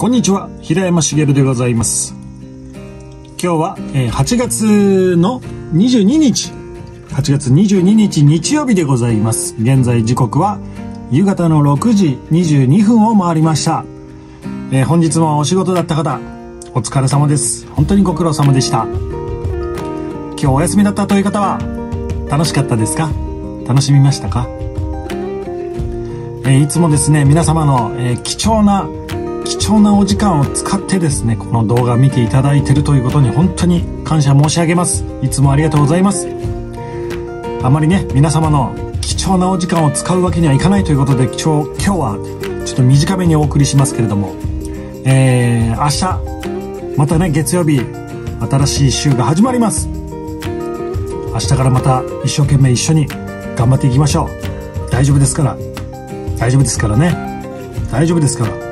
こんにちは平山茂でございます。今日は8月の22日8月22日日曜日でございます。現在時刻は夕方の6時22分を回りました、えー、本日もお仕事だった方お疲れ様です。本当にご苦労様でした。今日お休みだったという方は楽しかったですか？楽しみましたか、えー、いつもですね皆様の、えー、貴重な貴重なお時間を使ってですねこの動画を見ていただいているということに本当に感謝申し上げます。いつもありがとうございます。あまりね皆様の貴重なお時間を使うわけにはいかないということで今日今日はちょっと短めにお送りしますけれども。えー、明日またね月曜日新しい週が始まります。明日からまた一生懸命一緒に頑張っていきましょう。大丈夫ですから。大丈夫ですからね。大丈夫ですから。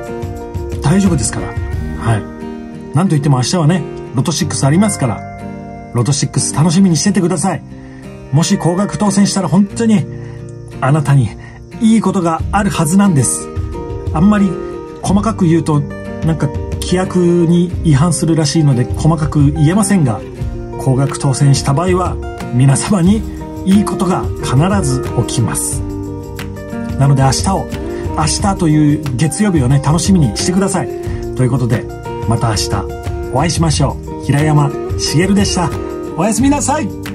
大丈夫ですから。はい。なんといっても明日はねロト6ありますから。ロト6楽しみにしててください。もし高額当選したら本当にあなたにいいことがあるはずなんです。あんまり細かく言うとなんか規約に違反するらしいので細かく言えませんが高額当選した場合は皆様にいいことが必ず起きます。なので明日を明日という月曜日をね楽しみにしてください。ということでまた明日お会いしましょう。平山茂でした。おやすみなさい。